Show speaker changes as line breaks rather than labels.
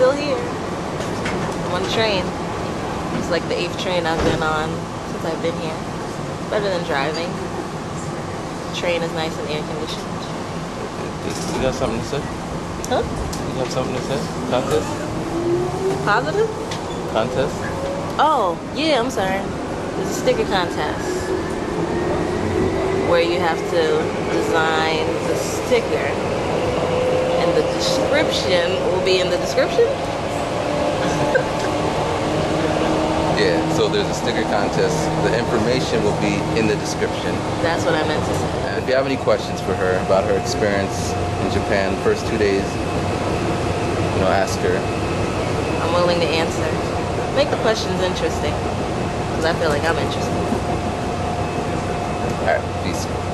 still here. I'm on the train. It's like the eighth train I've been on since I've been here. Better than driving. train is nice and air conditioned.
You got something to say?
Huh?
You have something to say? Contest?
Positive?
Contest?
Oh, yeah, I'm sorry. There's a sticker contest where you have to design the sticker and the description will be in the description.
Yeah, so there's a sticker contest. The information will be in the description.
That's what I meant to say.
And if you have any questions for her about her experience in Japan, first two days, you know, ask her.
I'm willing to answer. Make the questions interesting because I feel like I'm interested.
All right, peace.